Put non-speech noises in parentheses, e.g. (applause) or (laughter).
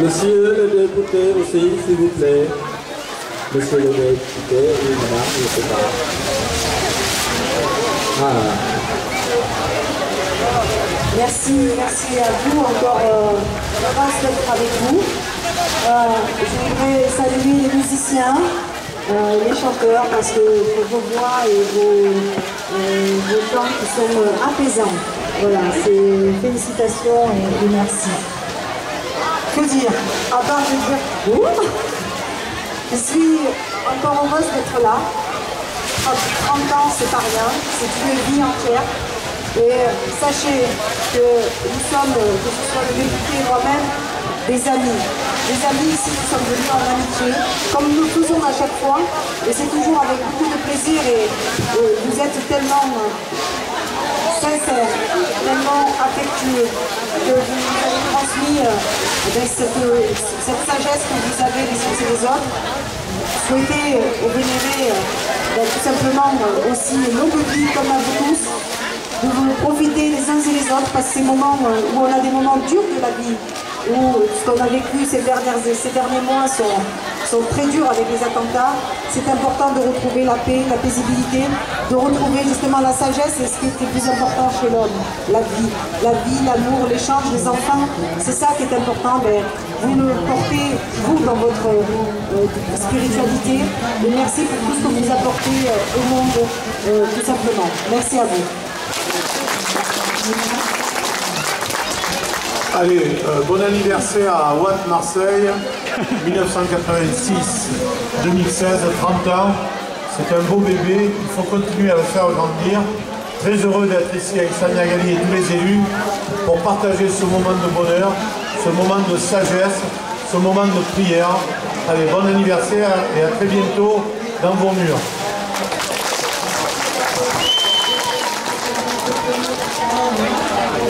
Monsieur le député aussi, s'il vous plaît. Monsieur le député, oui, madame, je ne sais pas. Voilà. Merci, merci à vous encore euh, grâce d'être avec vous. Euh, je voudrais saluer les musiciens, euh, les chanteurs, parce que vos voix et vos, vos chants qui sont apaisants. Voilà, c'est félicitations et merci. Que dire À part de dire Ouh je suis encore heureuse d'être là. 30 ans, c'est pas rien, c'est une vie entière. Et euh, sachez que nous sommes, euh, que ce soit le député et moi-même, des amis. Des amis ici, nous sommes venus en amitié, comme nous le faisons à chaque fois. Et c'est toujours avec beaucoup de plaisir et euh, vous êtes tellement euh, sincère, tellement affectueux, transmis euh, cette, cette sagesse que vous avez les uns et les autres. Souhaitez euh, vénéré euh, ben, tout simplement euh, aussi longue vie comme à vous tous, de vous profiter les uns et les autres, parce que ces moments euh, où on a des moments durs de la vie, où ce qu'on a vécu ces derniers mois sont, sont très durs avec les attentats, c'est important de retrouver la paix, la paisibilité, de retrouver justement la sagesse et ce qui est le plus important chez l'homme, la vie. La vie, l'amour, l'échange, les enfants, c'est ça qui est important. Ben, vous le portez, vous, dans votre euh, spiritualité. Et merci pour tout ce que vous apportez euh, au monde, euh, tout simplement. Merci à vous. Allez, euh, bon anniversaire à Watt Marseille, (laughs) 1986-2016, 30 ans. C'est un beau bébé, il faut continuer à le faire grandir. Très heureux d'être ici avec Sania Gali et tous les élus pour partager ce moment de bonheur, ce moment de sagesse, ce moment de prière. Allez, bon anniversaire et à très bientôt dans vos murs.